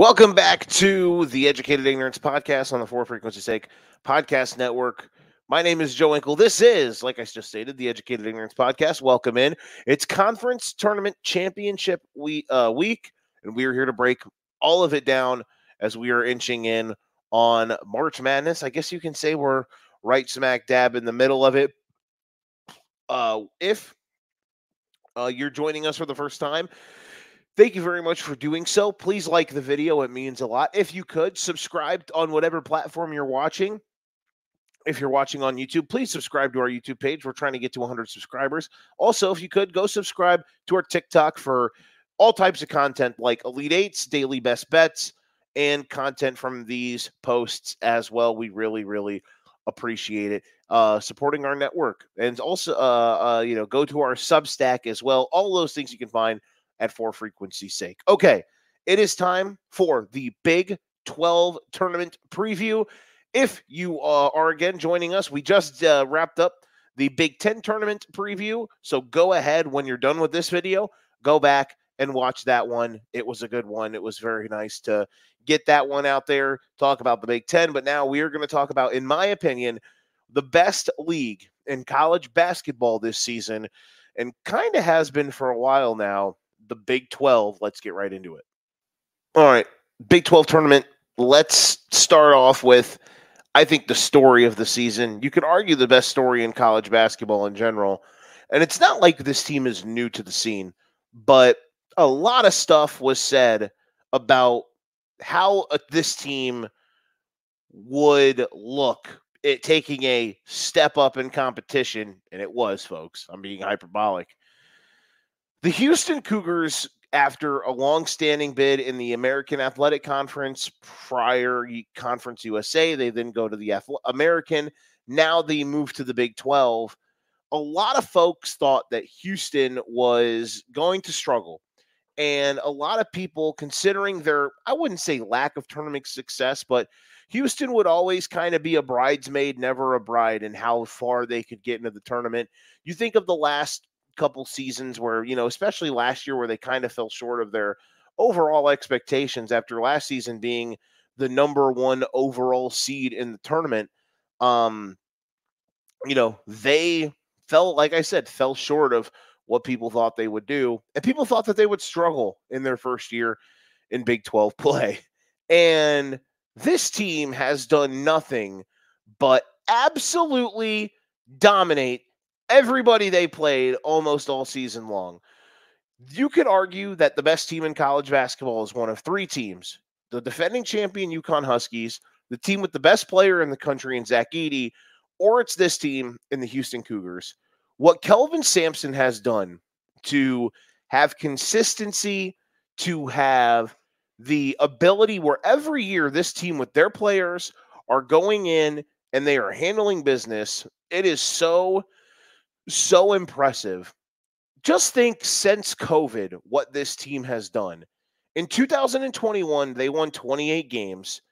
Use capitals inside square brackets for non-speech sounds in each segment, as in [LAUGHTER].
Welcome back to the Educated Ignorance Podcast on the For Frequency Sake Podcast Network. My name is Joe Inkle. This is, like I just stated, the Educated Ignorance Podcast. Welcome in. It's Conference Tournament Championship week, uh, week, and we are here to break all of it down as we are inching in on March Madness. I guess you can say we're right smack dab in the middle of it. Uh, if uh, you're joining us for the first time, Thank you very much for doing so. Please like the video, it means a lot. If you could, subscribe on whatever platform you're watching. If you're watching on YouTube, please subscribe to our YouTube page. We're trying to get to 100 subscribers. Also, if you could, go subscribe to our TikTok for all types of content like Elite Eights, daily best bets, and content from these posts as well. We really, really appreciate it. Uh, supporting our network and also, uh, uh, you know, go to our Substack as well. All those things you can find at for frequency's sake. Okay, it is time for the Big 12 tournament preview. If you uh, are again joining us, we just uh, wrapped up the Big 10 tournament preview. So go ahead when you're done with this video, go back and watch that one. It was a good one. It was very nice to get that one out there, talk about the Big 10. But now we are going to talk about, in my opinion, the best league in college basketball this season and kind of has been for a while now the Big 12. Let's get right into it. All right, Big 12 tournament. Let's start off with, I think, the story of the season. You could argue the best story in college basketball in general. And it's not like this team is new to the scene, but a lot of stuff was said about how uh, this team would look it taking a step up in competition and it was folks i'm being hyperbolic the Houston Cougars, after a long-standing bid in the American Athletic Conference, prior Conference USA, they then go to the American. Now they move to the Big 12. A lot of folks thought that Houston was going to struggle. And a lot of people, considering their, I wouldn't say lack of tournament success, but Houston would always kind of be a bridesmaid, never a bride, and how far they could get into the tournament. You think of the last couple seasons where, you know, especially last year where they kind of fell short of their overall expectations after last season being the number one overall seed in the tournament. Um, you know, they fell, like I said, fell short of what people thought they would do. And people thought that they would struggle in their first year in Big 12 [LAUGHS] play. And this team has done nothing but absolutely dominate everybody they played almost all season long. You could argue that the best team in college basketball is one of three teams the defending champion UConn Huskies, the team with the best player in the country in Zach Edey, or it's this team in the Houston Cougars. What Kelvin Sampson has done to have consistency, to have the ability where every year this team with their players are going in and they are handling business, it is so so impressive. Just think since COVID, what this team has done. In 2021, they won 28 games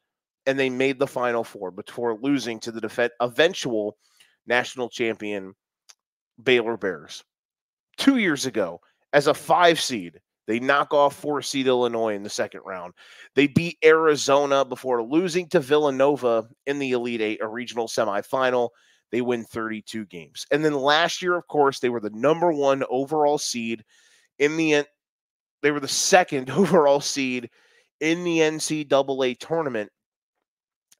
and they made the final four before losing to the def- eventual national champion Baylor Bears. Two years ago, as a five seed, they knock off four seed Illinois in the second round. They beat Arizona before losing to Villanova in the Elite Eight, a regional semifinal. They win 32 games. And then last year, of course, they were the number one overall seed in the they were the second [LAUGHS] overall seed in the NCAA tournament.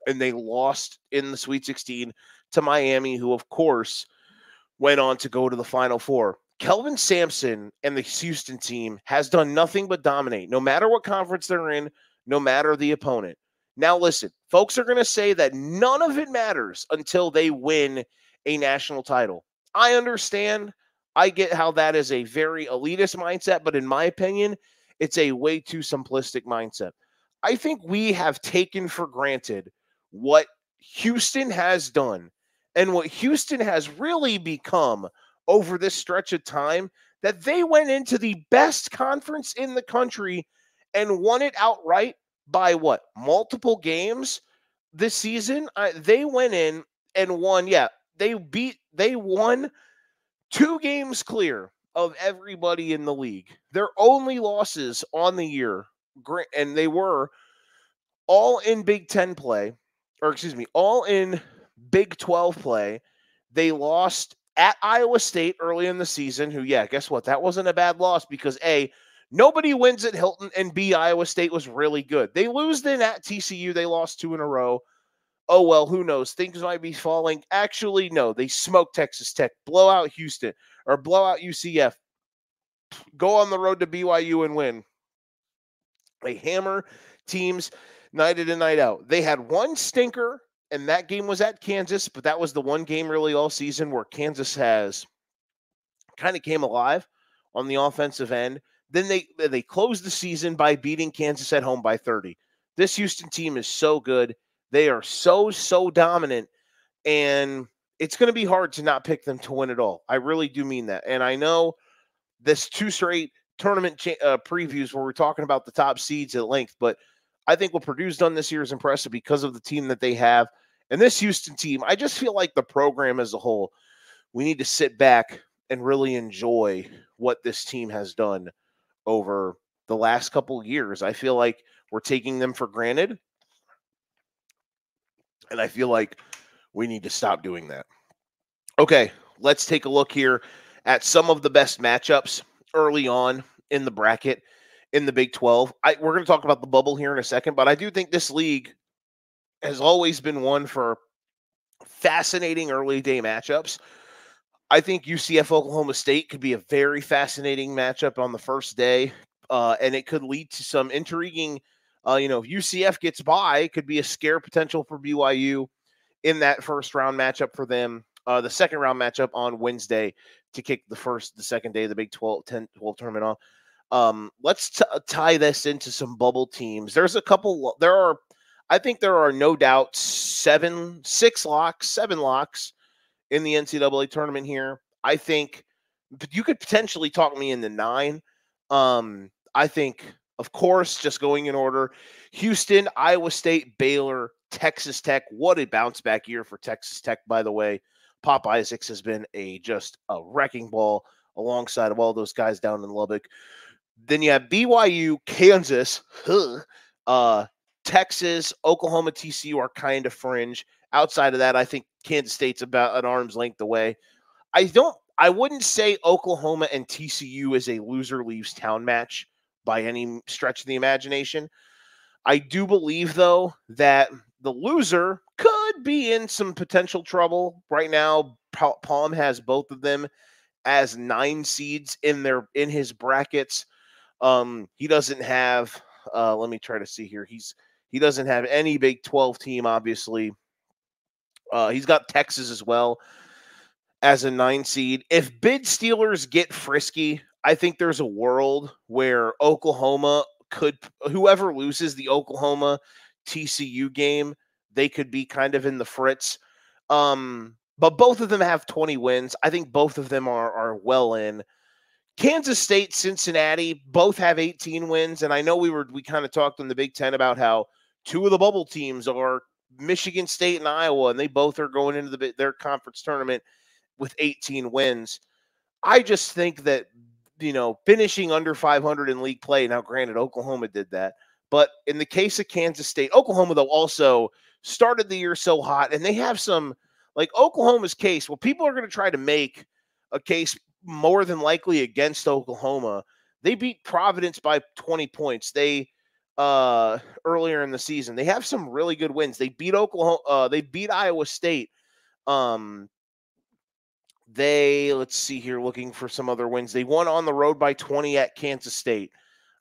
And they lost in the Sweet 16 to Miami, who, of course, went on to go to the Final Four. Kelvin Sampson and the Houston team has done nothing but dominate, no matter what conference they're in, no matter the opponent. Now, listen, folks are going to say that none of it matters until they win a national title. I understand. I get how that is a very elitist mindset, but in my opinion, it's a way too simplistic mindset. I think we have taken for granted what Houston has done and what Houston has really become over this stretch of time that they went into the best conference in the country and won it outright by what multiple games this season. I, they went in and won. Yeah, they beat. They won two games clear of everybody in the league. Their only losses on the year, and they were all in Big 10 play, or excuse me, all in Big 12 play. They lost at Iowa State early in the season, who, yeah, guess what? That wasn't a bad loss because A, nobody wins at Hilton, and B, Iowa State was really good. They lose then at TCU. They lost two in a row. Oh, well, who knows? Things might be falling. Actually, no, they smoked Texas Tech, blow out Houston, or blow out UCF, go on the road to BYU and win. They hammer teams night in and night out. They had one stinker, and that game was at Kansas, but that was the one game really all season where Kansas has kind of came alive on the offensive end. Then they they closed the season by beating Kansas at home by 30. This Houston team is so good. They are so so dominant and it's going to be hard to not pick them to win it all. I really do mean that. And I know this two straight tournament cha- uh, previews where we're talking about the top seeds at length, but I think what Purdue's done this year is impressive because of the team that they have. And this Houston team, I just feel like the program as a whole, we need to sit back and really enjoy what this team has done over the last couple years. I feel like we're taking them for granted. And I feel like we need to stop doing that. Okay, let's take a look here at some of the best matchups early on in the bracket in the Big 12. I, we're going to talk about the bubble here in a second, but I do think this league has always been one for fascinating early day matchups. I think UCF Oklahoma State could be a very fascinating matchup on the first day, uh, and it could lead to some intriguing. Uh, you know, if UCF gets by, it could be a scare potential for BYU in that first round matchup for them. Uh, the second round matchup on Wednesday to kick the first, the second day of the Big 12, 10, 12 tournament off. Um, let's t- tie this into some bubble teams. There's a couple, there are, I think there are no doubt seven, six locks, seven locks in the NCAA tournament here. I think you could potentially talk me into nine. Um, I think, of course, just going in order Houston, Iowa State, Baylor, Texas Tech. What a bounce back year for Texas Tech, by the way. Pop Isaacs has been a just a wrecking ball alongside of all those guys down in Lubbock. Then you have BYU, Kansas, uh, Texas, Oklahoma, TCU are kind of fringe. Outside of that, I think Kansas State's about an arm's length away. I don't. I wouldn't say Oklahoma and TCU is a loser leaves town match by any stretch of the imagination. I do believe though that the loser could be in some potential trouble right now. Palm has both of them as nine seeds in their in his brackets. Um, he doesn't have. Uh, let me try to see here. He's he doesn't have any Big Twelve team, obviously. Uh, he's got Texas as well as a nine seed. If bid stealers get frisky, I think there's a world where Oklahoma could whoever loses the Oklahoma TCU game, they could be kind of in the fritz. Um, but both of them have 20 wins. I think both of them are are well in. Kansas State, Cincinnati, both have 18 wins, and I know we were we kind of talked in the Big Ten about how two of the bubble teams are Michigan State and Iowa, and they both are going into the their conference tournament with 18 wins. I just think that you know, finishing under 500 in league play. Now, granted, Oklahoma did that, but in the case of Kansas State, Oklahoma though also started the year so hot, and they have some like Oklahoma's case. Well, people are going to try to make a case more than likely against Oklahoma. They beat Providence by 20 points. They uh earlier in the season. They have some really good wins. They beat Oklahoma uh they beat Iowa State um they let's see here, looking for some other wins. They won on the road by 20 at Kansas State.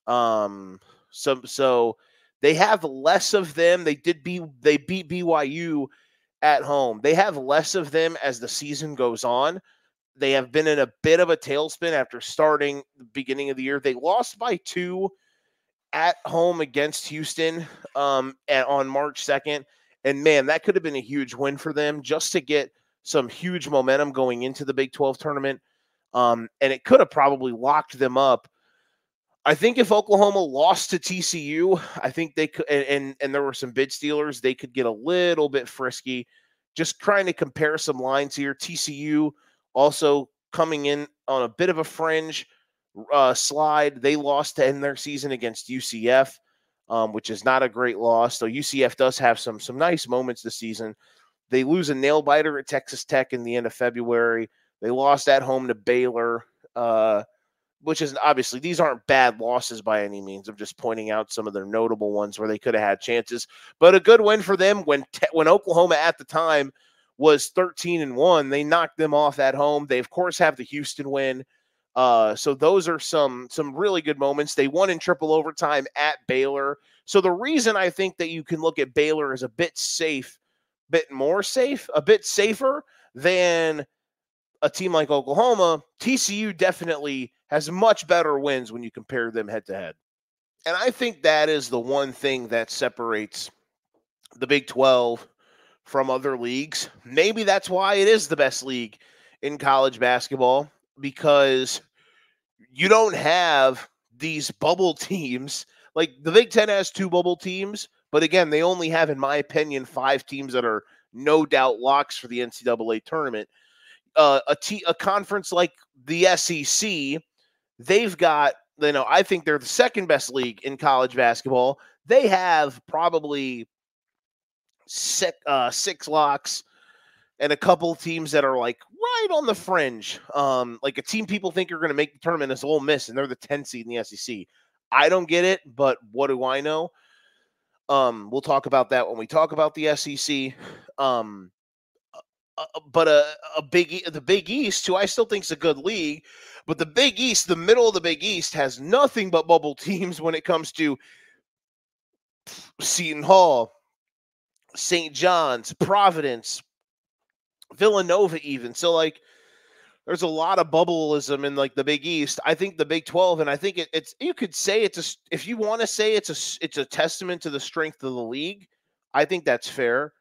Um, so so they have less of them. They did be they beat BYU at home. They have less of them as the season goes on. They have been in a bit of a tailspin after starting the beginning of the year. They lost by two at home against Houston um, at, on March 2nd. And man, that could have been a huge win for them just to get some huge momentum going into the Big 12 tournament. Um, and it could have probably locked them up. I think if Oklahoma lost to TCU, I think they could, and, and, and there were some bid stealers, they could get a little bit frisky. Just trying to compare some lines here. TCU also coming in on a bit of a fringe uh, slide. They lost to end their season against UCF. um, which is not a great loss. So UCF does have some some nice moments this season. They lose a nail biter at Texas Tech in the end of February. They lost at home to Baylor, uh, which is obviously these aren't bad losses by any means. I'm just pointing out some of their notable ones where they could have had chances, but a good win for them when te- when Oklahoma at the time was 13 and one. They knocked them off at home. They of course have the Houston win. Uh, so those are some some really good moments. They won in triple overtime at Baylor. So the reason I think that you can look at Baylor as a bit safe, bit more safe, a bit safer than a team like Oklahoma, TCU definitely has much better wins when you compare them head to head. And I think that is the one thing that separates the Big 12 from other leagues. Maybe that's why it is the best league in college basketball because you don't have these bubble teams. Like the Big Ten has two bubble teams, but again, they only have, in my opinion, five teams that are no doubt locks for the NCAA tournament. Uh, a, t- a conference like the SEC, they've got, you know, I think they're the second best league in college basketball. They have probably six, uh, six locks and a couple teams that are like right on the fringe. Um, like a team people think are going to make the tournament is Ole Miss, and they're the 10 seed in the SEC. I don't get it, but what do I know? Um, we'll talk about that when we talk about the SEC. Um, uh, but a, a big the Big East, who I still think is a good league, but the Big East, the middle of the Big East, has nothing but bubble [LAUGHS] teams when it comes to Seton Hall, St. John's, Providence, Villanova, even. So, like, there's a lot of bubbleism in like the Big East. I think the Big 12, and I think it, it's you could say it's a if you want to say it's a it's a testament to the strength of the league. I think that's fair.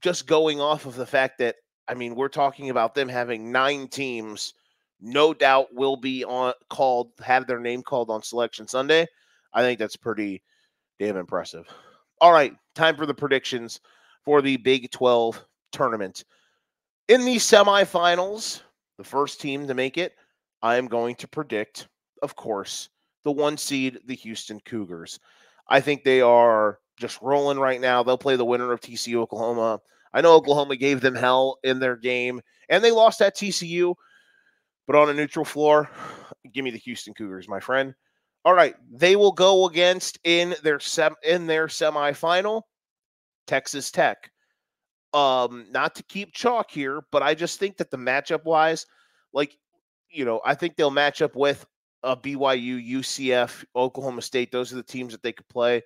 Just going off of the fact that I mean we're talking about them having nine teams, no doubt will be on called have their name called on Selection Sunday. I think that's pretty damn impressive. All right, time for the predictions for the Big 12 tournament. In the semifinals, the first team to make it, I am going to predict, of course, the one seed, the Houston Cougars. I think they are just rolling right now. They'll play the winner of TCU Oklahoma. I know Oklahoma gave them hell in their game, and they lost at TCU, but on a neutral floor, [SIGHS] give me the Houston Cougars, my friend. All right, they will go against in their sem- in their semifinal, Texas Tech. Um, not to keep chalk here, but I just think that the matchup wise, like, you know, I think they'll match up with a BYU, UCF, Oklahoma State. Those are the teams that they could play.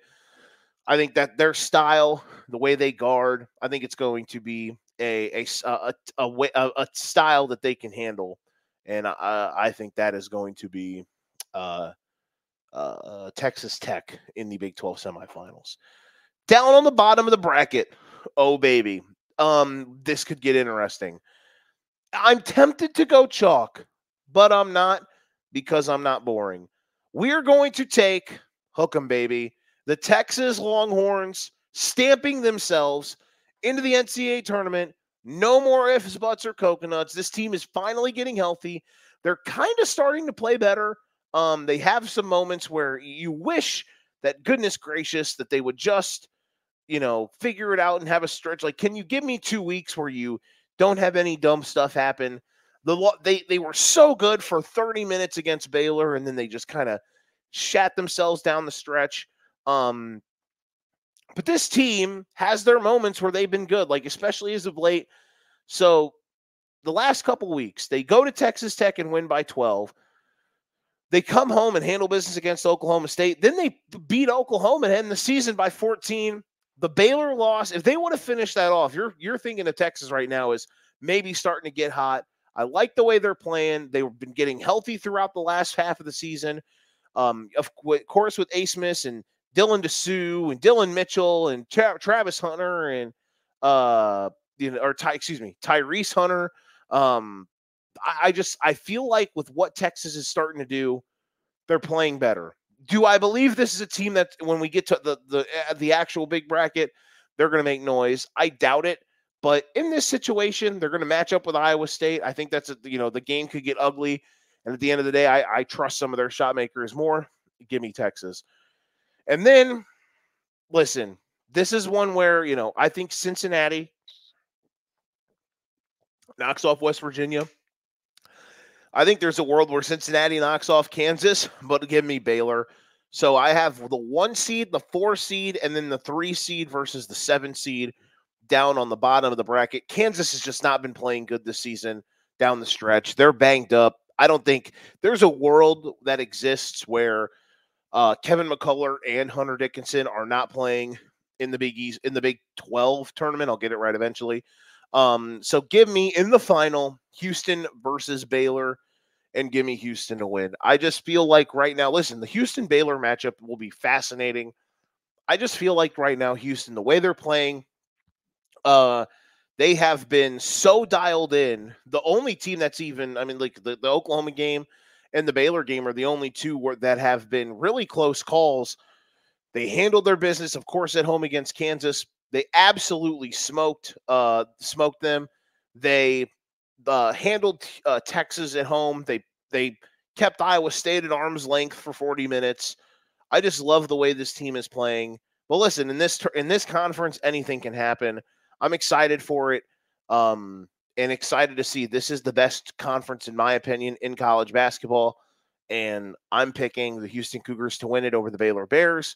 I think that their style, the way they guard, I think it's going to be a a a a, way, a, a style that they can handle, and I, I think that is going to be uh, uh, Texas Tech in the Big Twelve semifinals. Down on the bottom of the bracket, oh baby, um, this could get interesting. I'm tempted to go chalk, but I'm not because I'm not boring. We're going to take Hook'em Baby, the Texas Longhorns stamping themselves into the NCAA tournament. No more ifs, buts, or coconuts. This team is finally getting healthy. They're kind of starting to play better. Um, they have some moments where you wish that goodness gracious that they would just you know, figure it out and have a stretch. Like, can you give me two weeks where you don't have any dumb stuff happen? The they they were so good for 30 minutes against Baylor, and then they just kind of shat themselves down the stretch. Um, but this team has their moments where they've been good, like especially as of late. So the last couple weeks, they go to Texas Tech and win by 12. They come home and handle business against Oklahoma State. Then they beat Oklahoma and end the season by 14 the Baylor loss, if they want to finish that off, you're you're thinking of Texas right now is maybe starting to get hot. I like the way they're playing. They've been getting healthy throughout the last half of the season. Um, of, course, with Abmas and Dylan Disu and Dillon Mitchell and Tra- Travis Hunter and uh, you know, or Ty, excuse me, Tyrese Hunter. Um, I, I just I feel like with what Texas is starting to do, they're playing better do I believe this is a team that when we get to the the uh, the actual big bracket, they're going to make noise? I doubt it. But in this situation, they're going to match up with Iowa State. I think that's a, you know the game could get ugly, and at the end of the day, I, I trust some of their shot makers more. Give me Texas, and then listen, this is one where, you know, I think Cincinnati knocks off West Virginia. I think there's a world where Cincinnati knocks off Kansas, but give me Baylor. So I have the one seed, the four seed, and then the three seed versus the seven seed down on the bottom of the bracket. Kansas has just not been playing good this season down the stretch. They're banged up. I don't think there's a world that exists where uh, Kevin McCullar and Hunter Dickinson are not playing in the Big East in the Big 12 tournament. I'll get it right eventually. Um, so give me in the final Houston versus Baylor and give me Houston to win. I just feel like right now, listen, the Houston Baylor matchup will be fascinating. I just feel like right now, Houston, the way they're playing, uh, they have been so dialed in. The only team that's even, I mean, like the, the Oklahoma game and the Baylor game are the only two that have been really close calls. They handled their business, of course, at home against Kansas. They absolutely smoked, uh, smoked them. They uh, handled uh, Texas at home. They they kept Iowa State at arm's length for 40 minutes. I just love the way this team is playing. But listen, in this in this conference, anything can happen. I'm excited for it. Um, and excited to see this is the best conference, in my opinion, in college basketball. And I'm picking the Houston Cougars to win it over the Baylor Bears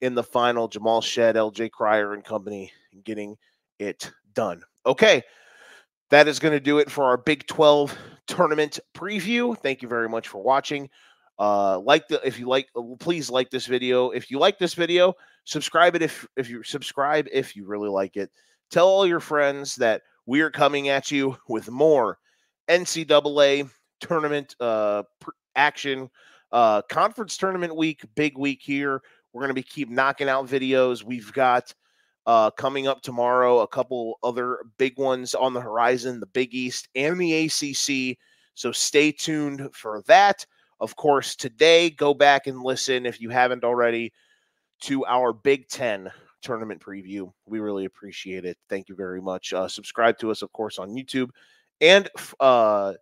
in the final. Jamal Shead, LJ Cryer, and company getting it done. Okay. That is going to do it for our Big 12 tournament preview. Thank you very much for watching. Uh, like the if you like, please like this video. If you like this video, subscribe it if if you subscribe if you really like it. Tell all your friends that we are coming at you with more NCAA tournament uh, action, uh, conference tournament week, big week here. We're going to be keep knocking out videos. We've got uh, coming up tomorrow a couple other big ones on the horizon, the Big East and the ACC. So stay tuned for that. Of course, today, go back and listen if you haven't already to our Big Ten tournament preview. We really appreciate it. Thank you very much. Uh, subscribe to us, of course, on YouTube and uh,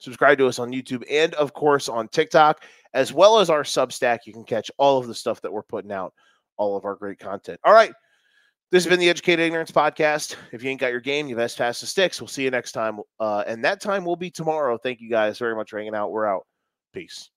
subscribe to us on YouTube and, of course, on TikTok, as well as our Substack. You can catch all of the stuff that we're putting out, all of our great content. All right. This has been the Educated Ignorance Podcast. If you ain't got your game, you best pass the sticks. We'll see you next time. Uh, and that time will be tomorrow. Thank you guys very much for hanging out. We're out. Peace.